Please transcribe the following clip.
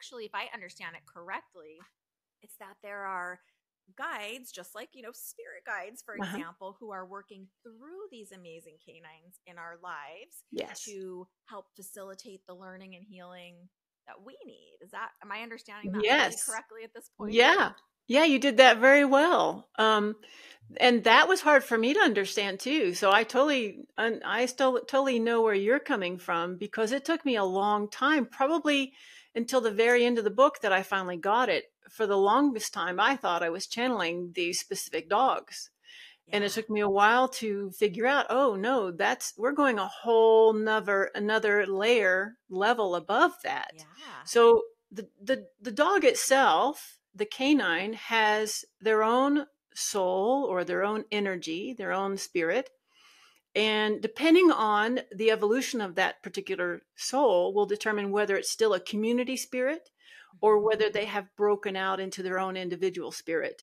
actually, if I understand it correctly, it's that there are guides, just like, you know, spirit guides, for Uh-huh. example, who are working through these amazing canines in our lives Yes. to help facilitate the learning and healing that we need. Is that, am I understanding that really Yes. correctly at this point? Yeah. Yeah, you did that very well. Um, and that was hard for me to understand too. So I totally, and I still totally know where you're coming from because it took me a long time, probably until the very end of the book that I finally got it. For the longest time, I thought I was channeling these specific dogs. And it took me a while to figure out, oh no, that's, we're going a whole nother, another layer level above that. Yeah. So the, the the dog itself, the canine, has their own soul or their own energy, their own spirit. And depending on the evolution of that particular soul will determine whether it's still a community spirit or whether mm-hmm. they have broken out into their own individual spirit.